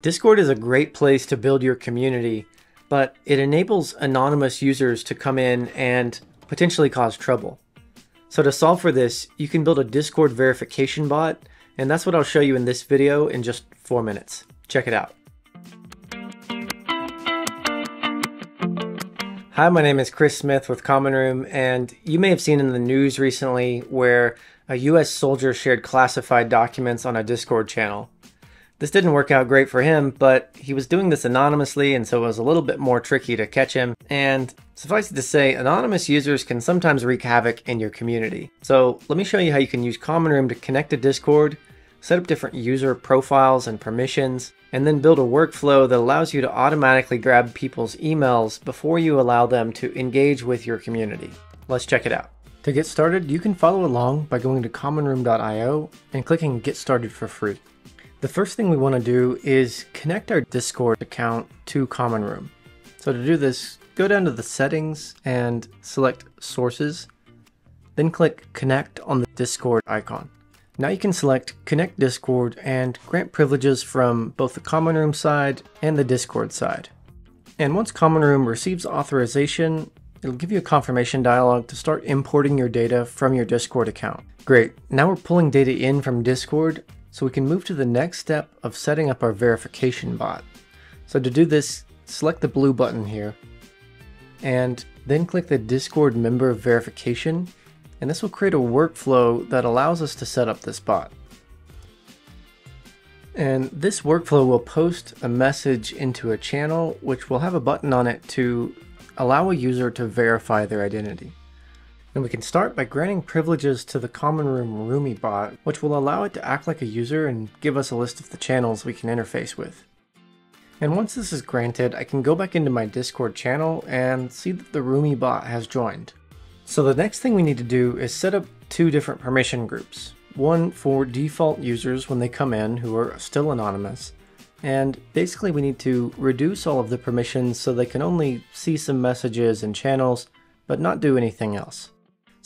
Discord is a great place to build your community, but it enables anonymous users to come in and potentially cause trouble. So to solve for this, you can build a Discord verification bot, and that's what I'll show you in this video in just four minutes. Check it out. Hi, my name is Chris Smith with Common Room, and you may have seen in the news recently where a US soldier shared classified documents on a Discord channel. This didn't work out great for him, but he was doing this anonymously, and so it was a little bit more tricky to catch him. And suffice it to say, anonymous users can sometimes wreak havoc in your community. So let me show you how you can use Common Room to connect to Discord, set up different user profiles and permissions, and then build a workflow that allows you to automatically grab people's emails before you allow them to engage with your community. Let's check it out. To get started, you can follow along by going to commonroom.io and clicking Get Started for free. The first thing we want to do is connect our Discord account to Common Room. So to do this, go down to the settings and select sources, then click connect on the Discord icon. Now you can select connect Discord and grant privileges from both the Common Room side and the Discord side. And once Common Room receives authorization, it'll give you a confirmation dialog to start importing your data from your Discord account. Great, now we're pulling data in from Discord so we can move to the next step of setting up our verification bot. So to do this, select the blue button here, and then click the Discord member verification, and this will create a workflow that allows us to set up this bot. And this workflow will post a message into a channel which will have a button on it to allow a user to verify their identity. And we can start by granting privileges to the Common Room Roomie bot, which will allow it to act like a user and give us a list of the channels we can interface with. And once this is granted, I can go back into my Discord channel and see that the Roomie bot has joined. So the next thing we need to do is set up two different permission groups. One for default users when they come in who are still anonymous, and basically we need to reduce all of the permissions so they can only see some messages and channels, but not do anything else.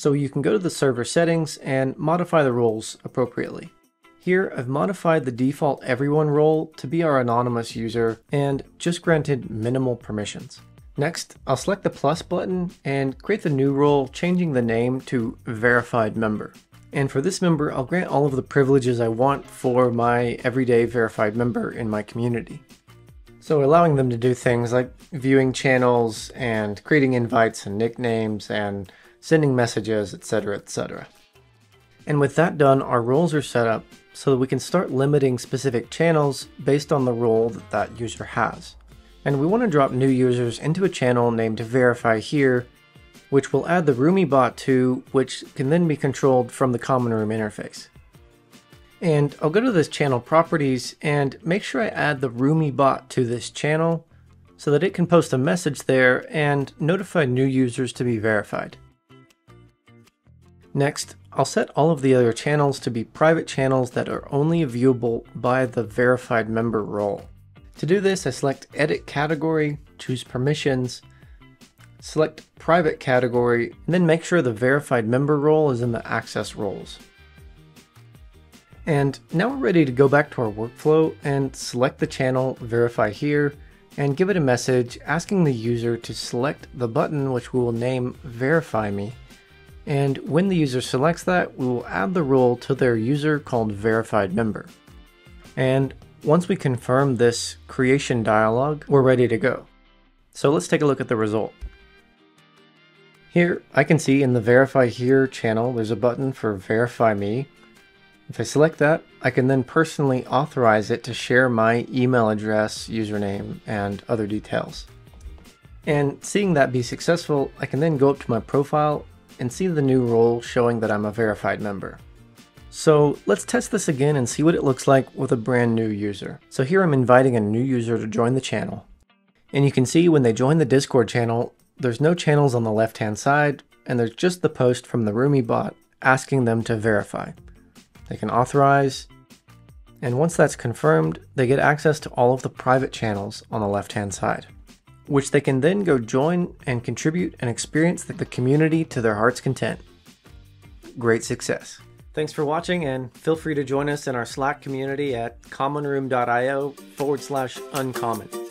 So you can go to the server settings and modify the roles appropriately. Here, I've modified the default everyone role to be our anonymous user and just granted minimal permissions. Next, I'll select the plus button and create the new role, changing the name to verified member. And for this member, I'll grant all of the privileges I want for my everyday verified member in my community. So allowing them to do things like viewing channels and creating invites and nicknames and sending messages, etc., etc. And with that done, our roles are set up so that we can start limiting specific channels based on the role that that user has. And we want to drop new users into a channel named verify here, which will add the Roomie bot to, which can then be controlled from the Common Room interface. And I'll go to this channel properties and make sure I add the Roomie bot to this channel so that it can post a message there and notify new users to be verified. Next, I'll set all of the other channels to be private channels that are only viewable by the verified member role. To do this, I select Edit Category, choose Permissions, select Private Category, and then make sure the verified member role is in the Access roles. And now we're ready to go back to our workflow and select the channel Verify Here, and give it a message asking the user to select the button which we will name Verify Me and when the user selects that, we will add the role to their user called verified member. And once we confirm this creation dialog, we're ready to go. So let's take a look at the result. Here, I can see in the Verify Here channel, there's a button for Verify Me. If I select that, I can then personally authorize it to share my email address, username, and other details. And seeing that be successful, I can then go up to my profile and see the new role showing that I'm a verified member. So let's test this again and see what it looks like with a brand new user. So here I'm inviting a new user to join the channel. And you can see when they join the Discord channel, there's no channels on the left hand side, and there's just the post from the Roomie bot asking them to verify. They can authorize, and once that's confirmed, they get access to all of the private channels on the left hand side which they can then go join and contribute and experience the community to their heart's content. Great success. Thanks for watching and feel free to join us in our Slack community at commonroom.io forward slash uncommon.